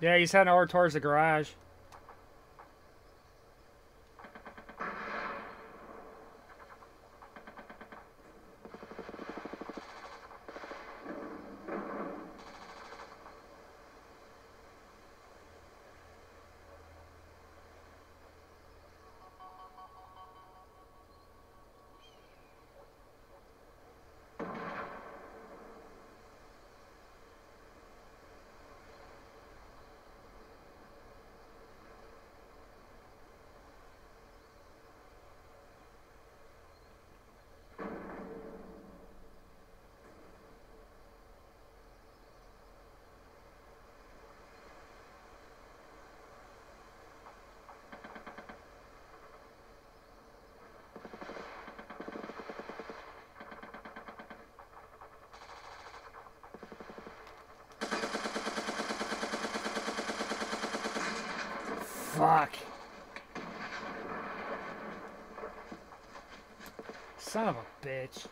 Yeah, he's heading over towards the garage. Fuck. Son of a bitch.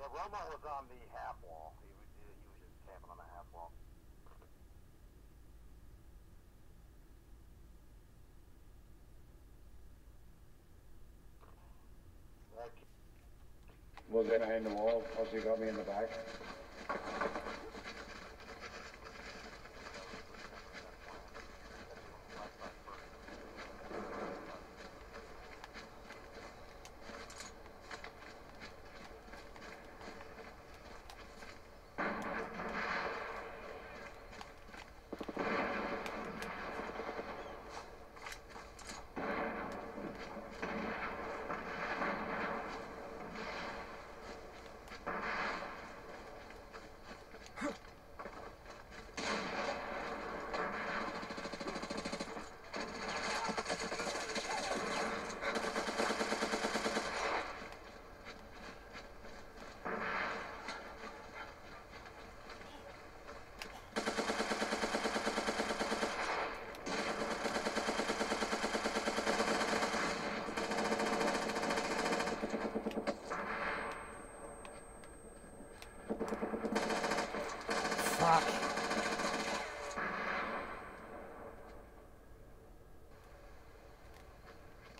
Yeah, Roma was on the half wall. He was, he was just camping on the half wall. Was behind the wall? Plus you got me in the back.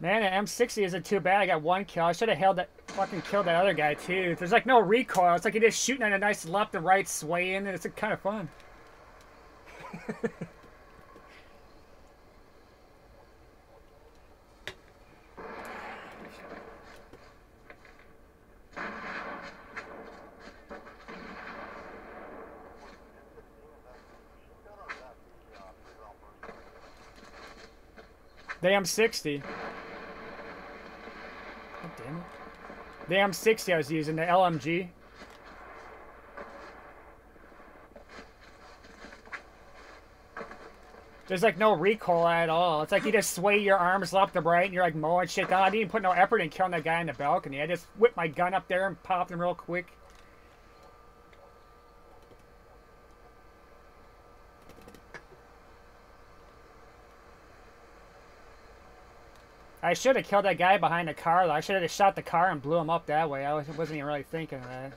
Man, the M60 isn't too bad. I got one kill. I should have held that fucking killed that other guy too. There's like no recoil. It's like you're just shooting at a nice left and right sway in, and it's kind of fun. Damn 60. The M60 I was using, the LMG. There's like no recoil at all. It's like you just sway your arms left to right and you're like mowing shit down. I didn't put no effort in killing that guy in the balcony. I just whipped my gun up there and popped him real quick. I should have killed that guy behind the car though. I should have shot the car and blew him up that way. I wasn't even really thinking of that.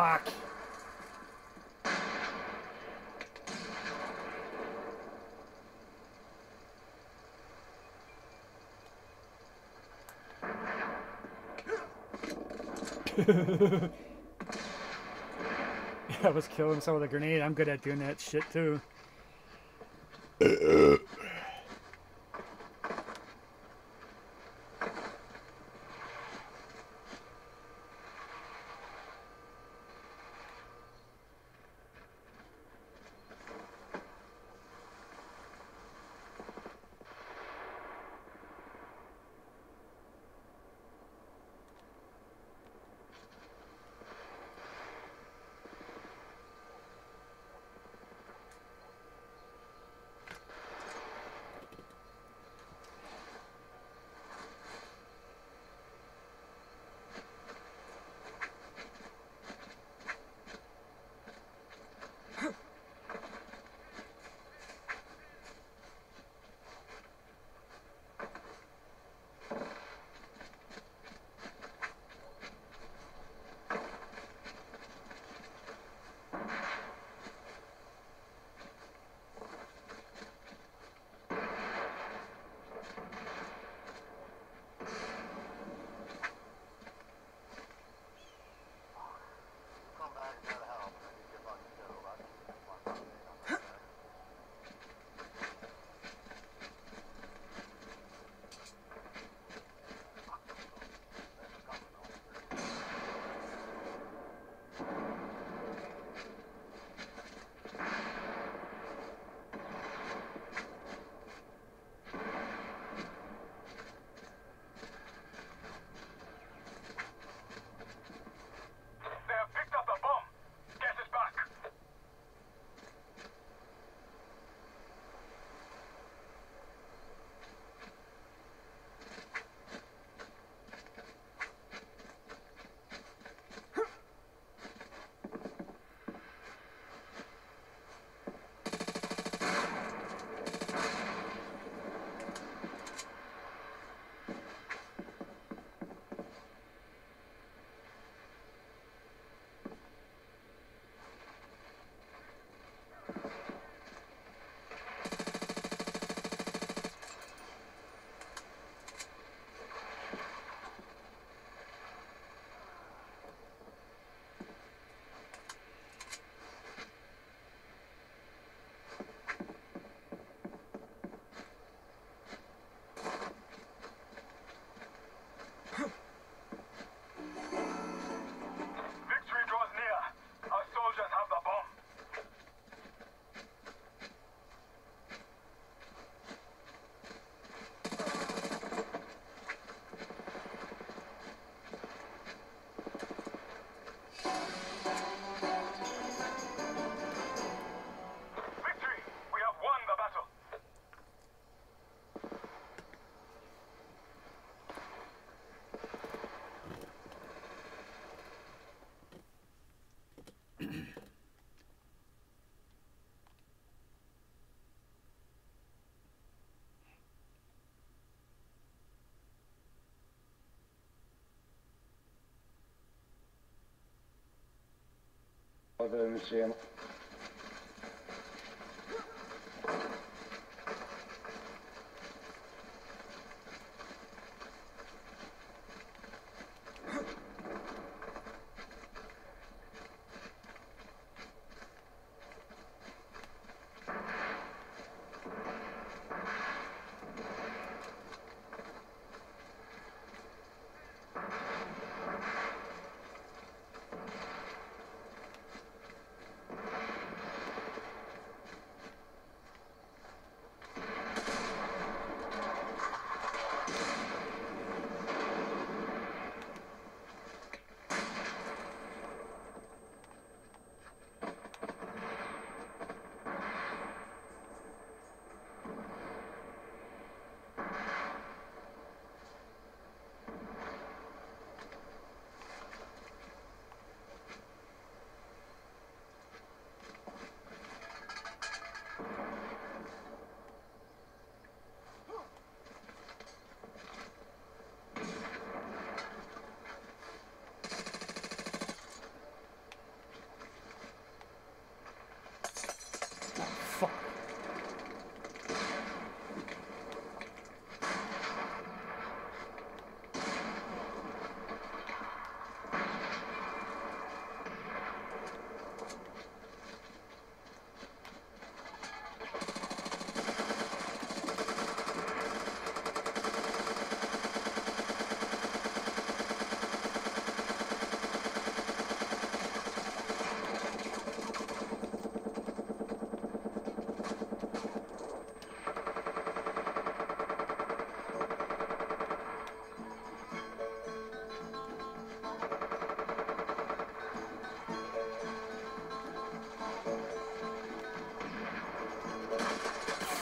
Fuck. I was killing some with a grenade. I'm good at doing that shit too. Other than the same.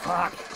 Fuck.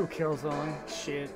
Two kills only. Shit.